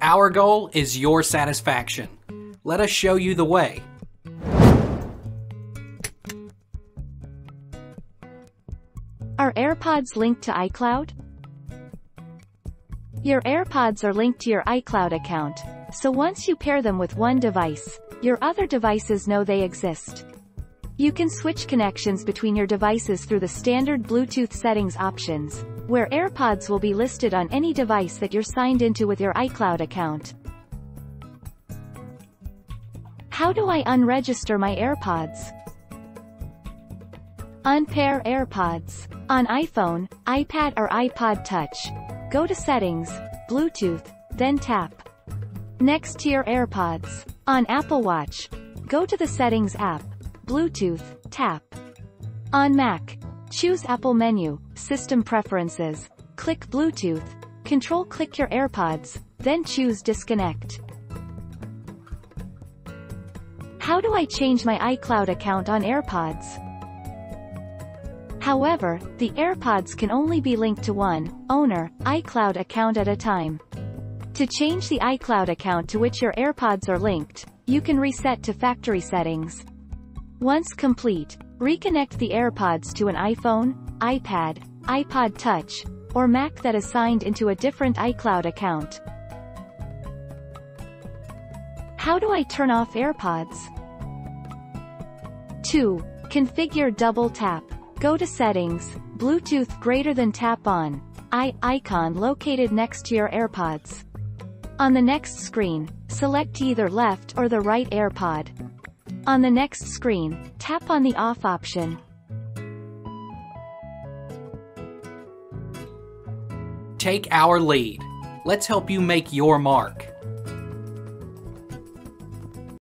Our goal is your satisfaction. Let us show you the way. Are AirPods linked to iCloud? Your AirPods are linked to your iCloud account, so once you pair them with one device, your other devices know they exist. You can switch connections between your devices through the standard Bluetooth settings options, where AirPods will be listed on any device that you're signed into with your iCloud account. How do I unregister my AirPods? Unpair AirPods. On iPhone, iPad or iPod Touch. Go to Settings, Bluetooth, then tap. Next to your AirPods. On Apple Watch. Go to the Settings app, Bluetooth, tap. On Mac. Choose Apple menu, System Preferences. Click Bluetooth. Control click your AirPods, then choose Disconnect. How do I change my iCloud account on AirPods? However, the AirPods can only be linked to one, owner, iCloud account at a time. To change the iCloud account to which your AirPods are linked, you can reset to factory settings. Once complete, reconnect the AirPods to an iPhone, iPad, iPod Touch, or Mac that is signed into a different iCloud account. How do I turn off AirPods? 2. Configure double tap. Go to Settings, Bluetooth greater than tap on I icon located next to your AirPods. On the next screen, select either left or the right AirPod. On the next screen, tap on the off option. Take our lead. Let's help you make your mark.